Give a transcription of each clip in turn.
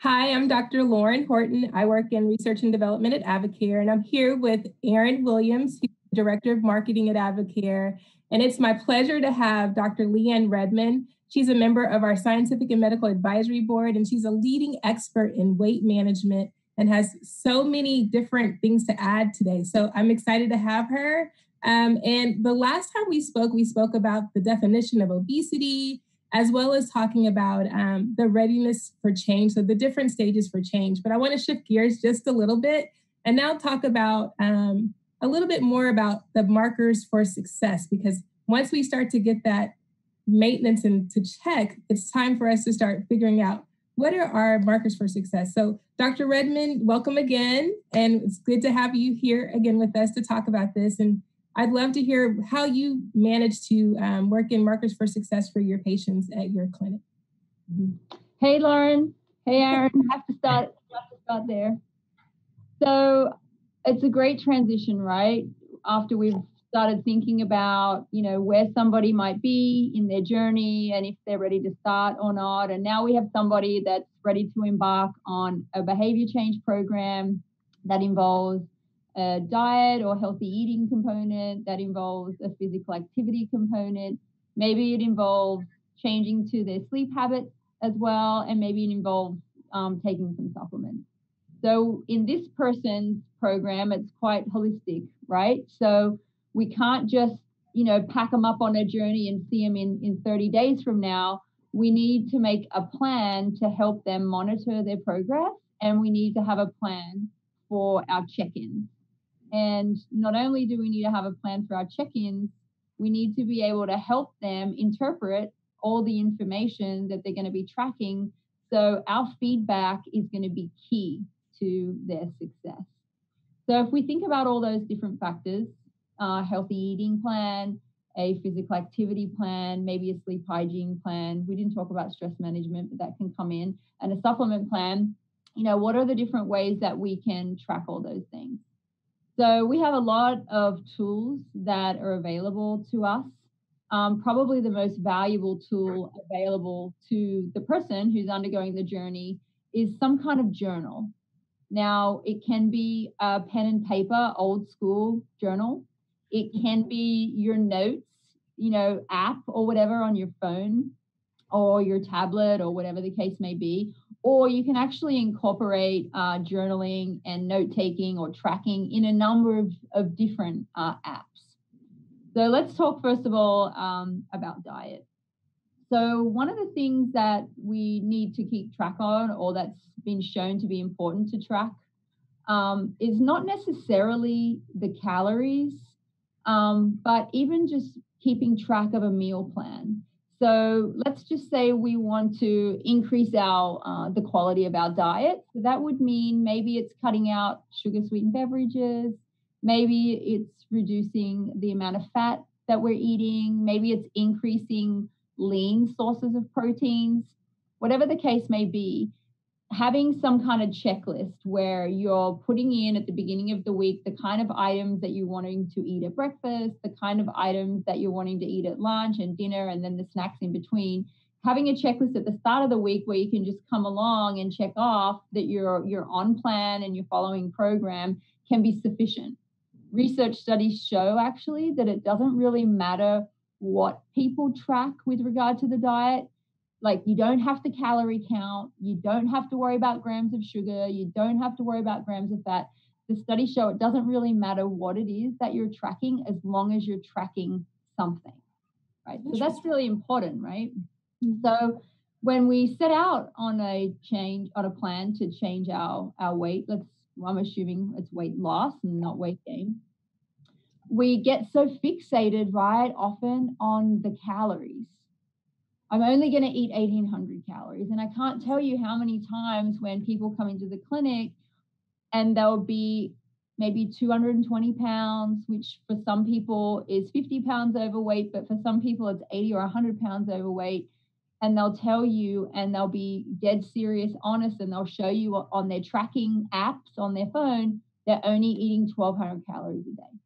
Hi, I'm Dr. Lauren Horton. I work in research and development at AdvoCare, and I'm here with Aaron Williams, Director of Marketing at AdvoCare. And it's my pleasure to have Dr. Leanne Redman. She's a member of our Scientific and Medical Advisory Board, and she's a leading expert in weight management and has so many different things to add today. So I'm excited to have her. Um, and the last time we spoke, we spoke about the definition of obesity, as well as talking about um, the readiness for change, so the different stages for change. But I want to shift gears just a little bit and now talk about um, a little bit more about the markers for success, because once we start to get that maintenance and to check, it's time for us to start figuring out what are our markers for success. So, Dr. Redman, welcome again, and it's good to have you here again with us to talk about this. And I'd love to hear how you manage to um, work in markers for success for your patients at your clinic. Mm-hmm. Hey, Lauren. Hey, Aaron. I have to start. have to start there. So it's a great transition, right? After we've started thinking about, you know, where somebody might be in their journey and if they're ready to start or not. And now we have somebody that's ready to embark on a behavior change program that involves a diet or healthy eating component that involves a physical activity component. Maybe it involves changing to their sleep habits as well, and maybe it involves um, taking some supplements. So, in this person's program, it's quite holistic, right? So, we can't just, you know, pack them up on a journey and see them in, in 30 days from now. We need to make a plan to help them monitor their progress, and we need to have a plan for our check ins. And not only do we need to have a plan for our check ins, we need to be able to help them interpret all the information that they're going to be tracking. So our feedback is going to be key to their success. So if we think about all those different factors, uh, healthy eating plan, a physical activity plan, maybe a sleep hygiene plan. We didn't talk about stress management, but that can come in, and a supplement plan. You know, what are the different ways that we can track all those things? So we have a lot of tools that are available to us. Um, probably the most valuable tool available to the person who's undergoing the journey is some kind of journal. Now, it can be a pen and paper, old school journal. It can be your notes, you know, app or whatever on your phone or your tablet or whatever the case may be, or you can actually incorporate uh, journaling and note taking or tracking in a number of, of different uh, apps. So let's talk first of all um, about diet. So one of the things that we need to keep track on, or that's been shown to be important to track, um, is not necessarily the calories, um, but even just keeping track of a meal plan. So let's just say we want to increase our uh, the quality of our diet. So that would mean maybe it's cutting out sugar sweetened beverages, maybe it's reducing the amount of fat that we're eating, maybe it's increasing lean sources of proteins. Whatever the case may be, having some kind of checklist where you're putting in at the beginning of the week the kind of items that you're wanting to eat at breakfast, the kind of items that you're wanting to eat at lunch and dinner, and then the snacks in between. Having a checklist at the start of the week where you can just come along and check off that you're you're on plan and you're following program can be sufficient. Research studies show actually that it doesn't really matter what people track with regard to the diet like you don't have to calorie count, you don't have to worry about grams of sugar, you don't have to worry about grams of fat. The studies show it doesn't really matter what it is that you're tracking as long as you're tracking something. Right. So that's really important, right? Mm-hmm. So when we set out on a change on a plan to change our our weight, let's I'm assuming it's weight loss and not weight gain. We get so fixated, right, often on the calories I'm only going to eat 1800 calories. And I can't tell you how many times when people come into the clinic and they'll be maybe 220 pounds, which for some people is 50 pounds overweight, but for some people it's 80 or 100 pounds overweight. And they'll tell you, and they'll be dead serious, honest, and they'll show you on their tracking apps on their phone, they're only eating 1200 calories a day.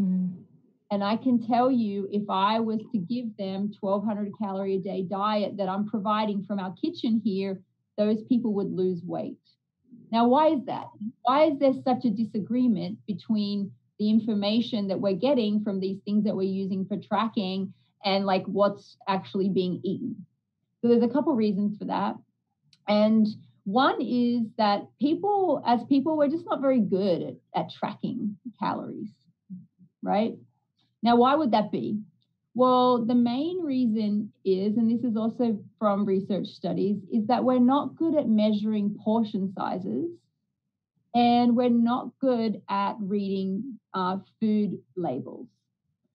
Mm. And I can tell you if I was to give them 1200 calorie a day diet that I'm providing from our kitchen here, those people would lose weight. Now, why is that? Why is there such a disagreement between the information that we're getting from these things that we're using for tracking and like what's actually being eaten? So there's a couple reasons for that. And one is that people, as people, we're just not very good at, at tracking calories, right? Now, why would that be? Well, the main reason is, and this is also from research studies, is that we're not good at measuring portion sizes and we're not good at reading uh, food labels.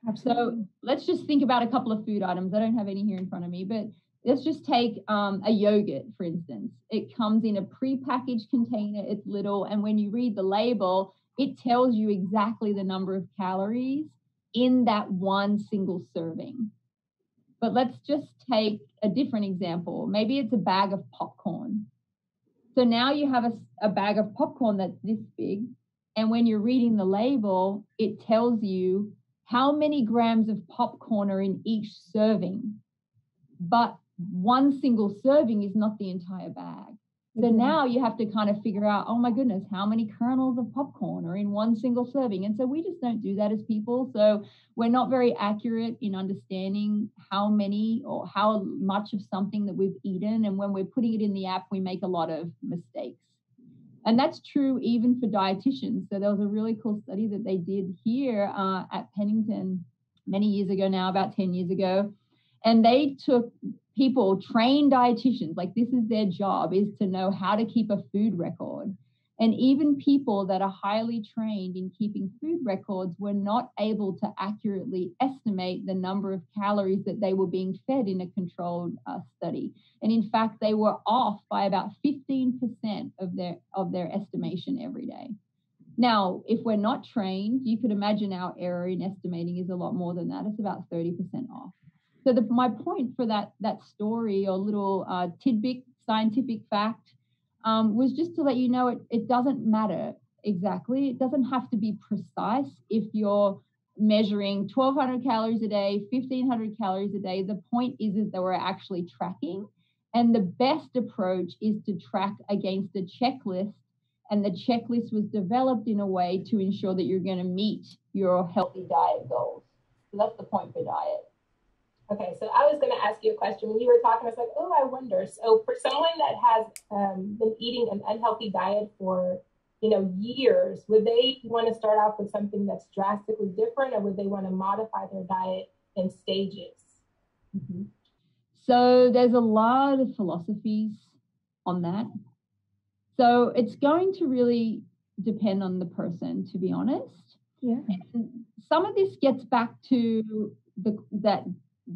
Absolutely. So let's just think about a couple of food items. I don't have any here in front of me, but let's just take um, a yogurt, for instance. It comes in a pre-packaged container, it's little, and when you read the label, it tells you exactly the number of calories in that one single serving. But let's just take a different example. Maybe it's a bag of popcorn. So now you have a, a bag of popcorn that's this big. And when you're reading the label, it tells you how many grams of popcorn are in each serving. But one single serving is not the entire bag. So mm-hmm. now you have to kind of figure out, oh my goodness, how many kernels of popcorn are in one single serving? And so we just don't do that as people. So we're not very accurate in understanding how many or how much of something that we've eaten. And when we're putting it in the app, we make a lot of mistakes. And that's true even for dietitians. So there was a really cool study that they did here uh, at Pennington many years ago now, about 10 years ago. And they took people, trained dietitians, like this is their job, is to know how to keep a food record. And even people that are highly trained in keeping food records were not able to accurately estimate the number of calories that they were being fed in a controlled uh, study. And in fact, they were off by about 15% of their of their estimation every day. Now, if we're not trained, you could imagine our error in estimating is a lot more than that. It's about 30% off. So the, my point for that that story or little uh, tidbit scientific fact um, was just to let you know it, it doesn't matter exactly. It doesn't have to be precise if you're measuring 1200 calories a day, 1500 calories a day. The point is, is that we're actually tracking. And the best approach is to track against a checklist. And the checklist was developed in a way to ensure that you're going to meet your healthy diet goals. So that's the point for diet. Okay, so I was going to ask you a question. When you were talking, I was like, oh, I wonder. So for someone that has um, been eating an unhealthy diet for, you know, years, would they want to start off with something that's drastically different, or would they want to modify their diet in stages? Mm-hmm. So there's a lot of philosophies on that. So it's going to really depend on the person, to be honest. Yeah. And some of this gets back to the that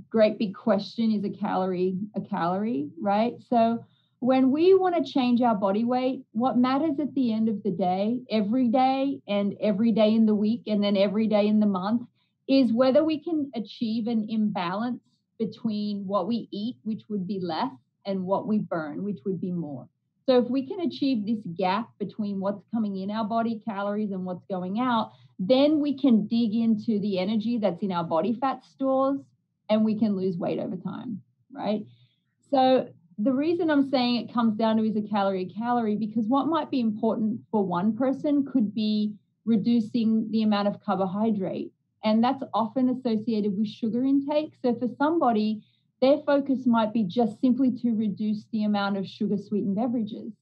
great big question is a calorie a calorie, right? So when we want to change our body weight, what matters at the end of the day, every day and every day in the week, and then every day in the month, is whether we can achieve an imbalance between what we eat, which would be less, and what we burn, which would be more. So if we can achieve this gap between what's coming in our body, calories, and what's going out, then we can dig into the energy that's in our body fat stores and we can lose weight over time, right? So the reason I'm saying it comes down to is a calorie a calorie because what might be important for one person could be reducing the amount of carbohydrate. And that's often associated with sugar intake. So for somebody, their focus might be just simply to reduce the amount of sugar sweetened beverages.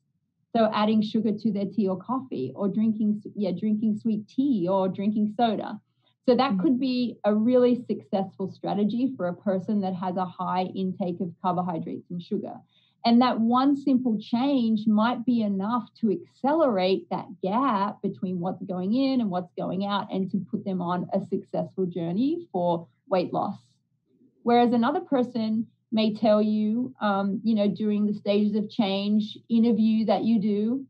So adding sugar to their tea or coffee or drinking yeah, drinking sweet tea or drinking soda. So that mm-hmm. could be a really successful strategy for a person that has a high intake of carbohydrates and sugar. And that one simple change might be enough to accelerate that gap between what's going in and what's going out and to put them on a successful journey for weight loss. Whereas another person may tell you, um, you know, during the stages of change interview that you do,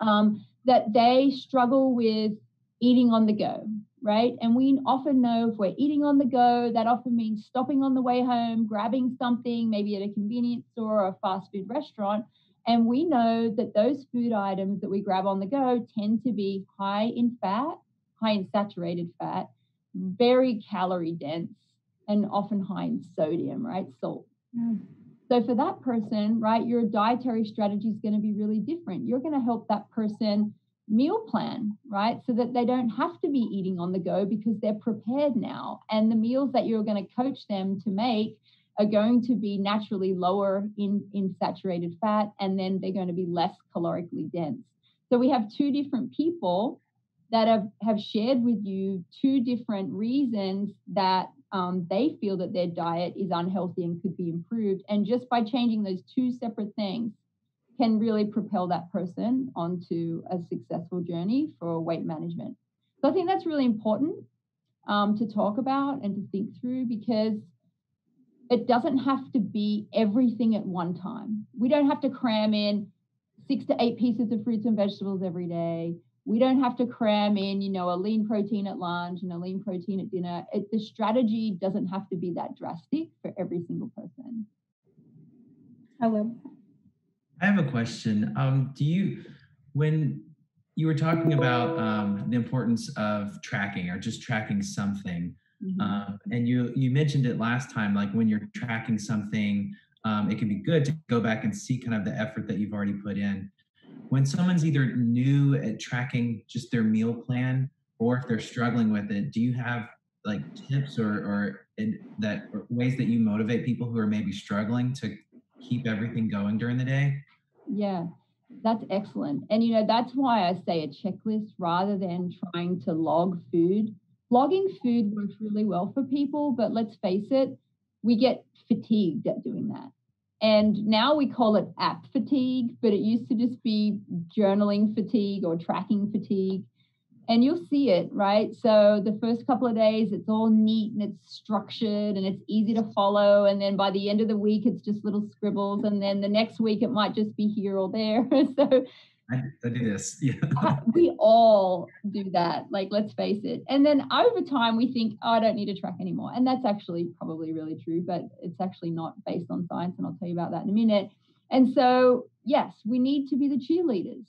um, that they struggle with eating on the go right? And we often know if we're eating on the go, that often means stopping on the way home, grabbing something, maybe at a convenience store or a fast food restaurant. And we know that those food items that we grab on the go tend to be high in fat, high in saturated fat, very calorie dense, and often high in sodium, right? Salt. Mm. So for that person, right, your dietary strategy is going to be really different. You're going to help that person meal plan, right? So that they don't have to be eating on the go because they're prepared now. And the meals that you're going to coach them to make are going to be naturally lower in, in saturated fat and then they're going to be less calorically dense. So we have two different people that have, have shared with you two different reasons that um, they feel that their diet is unhealthy and could be improved. And just by changing those two separate things can really propel that person onto a successful journey for weight management. So I think that's really important um, to talk about and to think through because it doesn't have to be everything at one time. We don't have to cram in six to eight pieces of fruits and vegetables every day. We don't have to cram in, you know, a lean protein at lunch and a lean protein at dinner. It, the strategy doesn't have to be that drastic for every single person. I love I have a question. Um, do you, when you were talking about um, the importance of tracking or just tracking something, mm-hmm. um, and you you mentioned it last time, like when you're tracking something, um, it can be good to go back and see kind of the effort that you've already put in. When someone's either new at tracking just their meal plan, or if they're struggling with it, do you have like tips or or that or ways that you motivate people who are maybe struggling to keep everything going during the day? Yeah, that's excellent. And you know, that's why I say a checklist rather than trying to log food. Logging food works really well for people, but let's face it, we get fatigued at doing that. And now we call it app fatigue, but it used to just be journaling fatigue or tracking fatigue and you'll see it, right? So the first couple of days, it's all neat and it's structured and it's easy to follow. And then by the end of the week, it's just little scribbles. And then the next week, it might just be here or there. so I, I do this. Yeah. we all do that. Like, let's face it. And then over time, we think, oh, I don't need to track anymore. And that's actually probably really true, but it's actually not based on science. And I'll tell you about that in a minute. And so, yes, we need to be the cheerleaders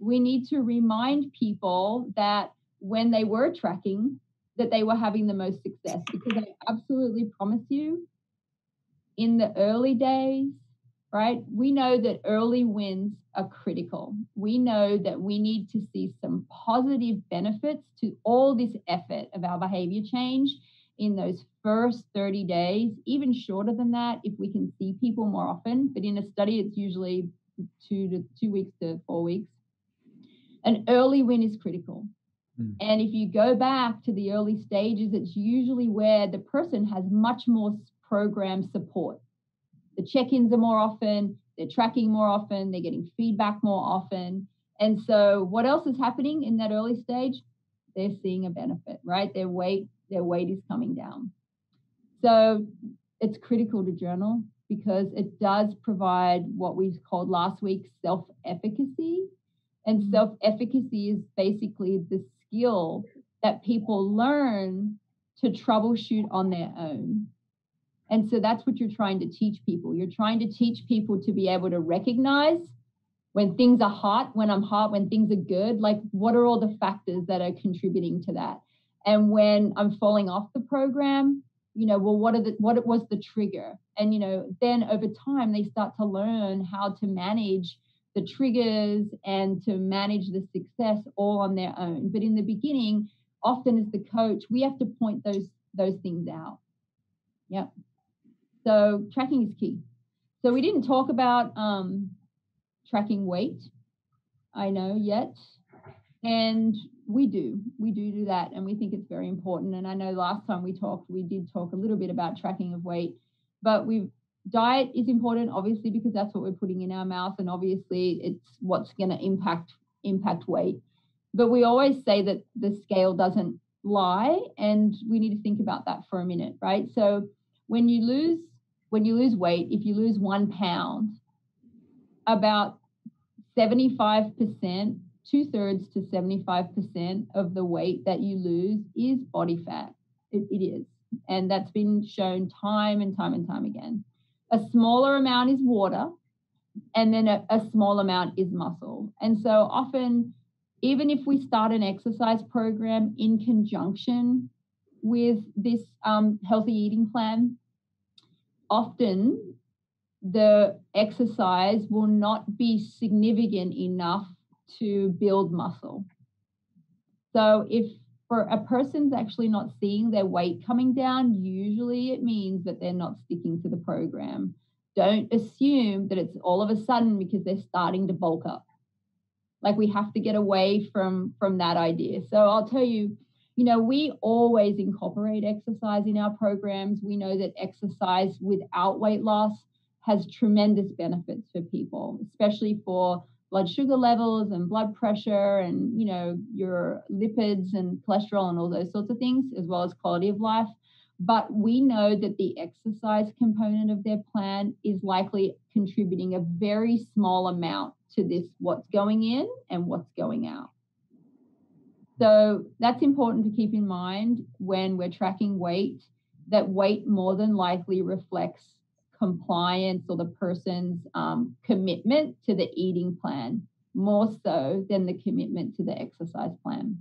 we need to remind people that when they were tracking, that they were having the most success because I absolutely promise you, in the early days, right, we know that early wins are critical. We know that we need to see some positive benefits to all this effort of our behavior change in those first 30 days, even shorter than that, if we can see people more often. But in a study, it's usually two to two weeks to four weeks an early win is critical. Mm. And if you go back to the early stages, it's usually where the person has much more program support. The check ins are more often, they're tracking more often, they're getting feedback more often. And so, what else is happening in that early stage? They're seeing a benefit, right? Their weight, their weight is coming down. So, it's critical to journal because it does provide what we called last week self efficacy and mm-hmm. self efficacy is basically the skill that people learn to troubleshoot on their own. And so that's what you're trying to teach people. You're trying to teach people to be able to recognize when things are hot, when I'm hot, when things are good, like what are all the factors that are contributing to that? And when I'm falling off the program, you know, well, what are the what was the trigger? And you know, then over time they start to learn how to manage the triggers and to manage the success all on their own. But in the beginning, often as the coach, we have to point those those things out. Yep. So tracking is key. So we didn't talk about um, tracking weight. I know yet, and we do we do do that, and we think it's very important. And I know last time we talked, we did talk a little bit about tracking of weight, but we've diet is important obviously because that's what we're putting in our mouth and obviously it's what's going to impact impact weight. But we always say that the scale doesn't lie and we need to think about that for a minute right? So when you lose when you lose weight if you lose one pound about 75% two-thirds to 75% of the weight that you lose is body fat. It, it is. And that's been shown time and time and time again a smaller amount is water, and then a, a small amount is muscle. And so often, even if we start an exercise program in conjunction with this um, healthy eating plan, often the exercise will not be significant enough to build muscle. So if for a person's actually not seeing their weight coming down, usually it means that they're not sticking to the program. Don't assume that it's all of a sudden because they're starting to bulk up. Like we have to get away from from that idea. So I'll tell you, you know, we always incorporate exercise in our programs. We know that exercise without weight loss has tremendous benefits for people, especially for blood sugar levels and blood pressure and you know your lipids and cholesterol and all those sorts of things as well as quality of life. But we know that the exercise component of their plan is likely contributing a very small amount to this what's going in and what's going out. So that's important to keep in mind when we're tracking weight that weight more than likely reflects compliance or the person's um, commitment to the eating plan more so than the commitment to the exercise plan.